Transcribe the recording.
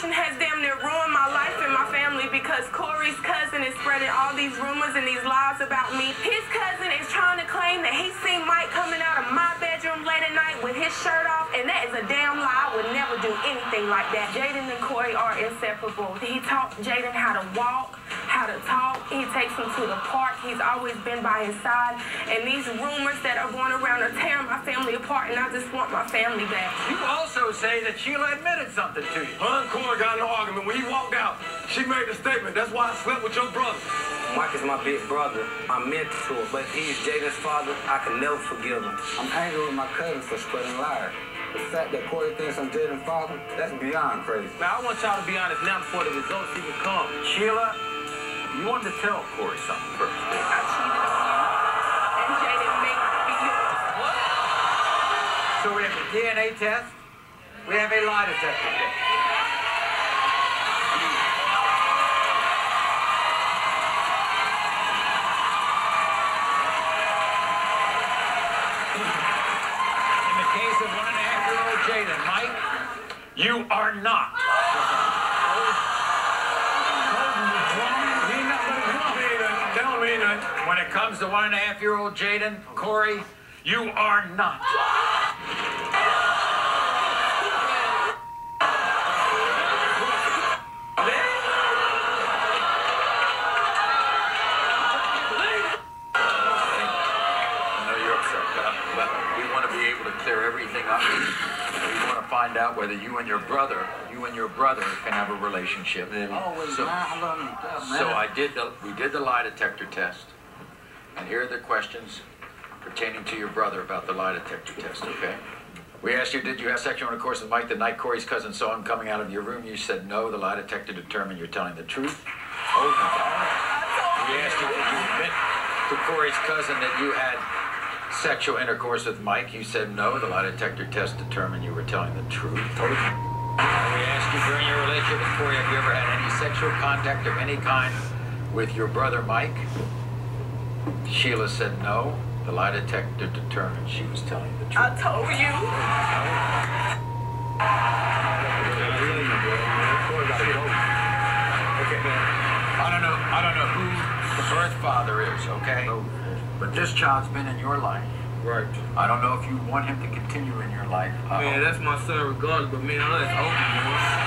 situation has damn near ruined my life and my family because Corey's cousin is spreading all these rumors and these lies about me. His cousin is trying to claim that he seen Mike coming out of my bedroom late at night with his shirt off, and that is a damn lie. I would never do anything like that. Jaden and Corey are inseparable. He taught Jaden how to walk, how to talk. He takes him to the park. He's always been by his side. And these rumors that are going around are tearing my family apart, and I just want my family back. You also say that Sheila admitted something to you. Her and Corey got in an argument. When he walked out, she made a statement. That's why I slept with your brother. Mike is my big brother, my mentor, but he's Jaden's father. I can never forgive him. I'm angry with my cousin for spreading lies. The fact that Corey thinks I'm Jaden's father, that's beyond crazy. Now, I want y'all to be honest now before the results even come. Sheila, you wanted to tell Corey something first. I cheated on you, and Jaden made me yours. So we have a DNA test. We have a lie detector test. In the case of one and a half year old Jaden, Mike, you are not. Tell me that. When it comes to one and a half year old Jaden, Corey, you are not. I know you're upset, but, but we want to be able to clear everything up. We want to find out whether you and your brother, you and your brother can have a relationship. Always So- lying. I love him to death, man. So I did the, we did the lie detector test, and here are the questions pertaining to your brother about the lie detector test, okay? We asked you, did you have sexual intercourse with Mike the night Corey's cousin saw him coming out of your room? You said no. The lie detector determined you're telling the truth. Oh, We asked you, did you admit to Corey's cousin that you had sexual intercourse with Mike? You said no. The lie detector test determined you were telling the truth. We asked you during your relationship with Corey, have you ever had any sexual contact of any kind with your brother Mike? Sheila said no. The lie detector determined she was telling the truth. I told you. Okay. I don't know. I don't know who the birth father is. Okay. But this child's been in your life. Right. I don't know if you want him to continue in your life. I Man, that's my son regardless, but man, I let's open, boy.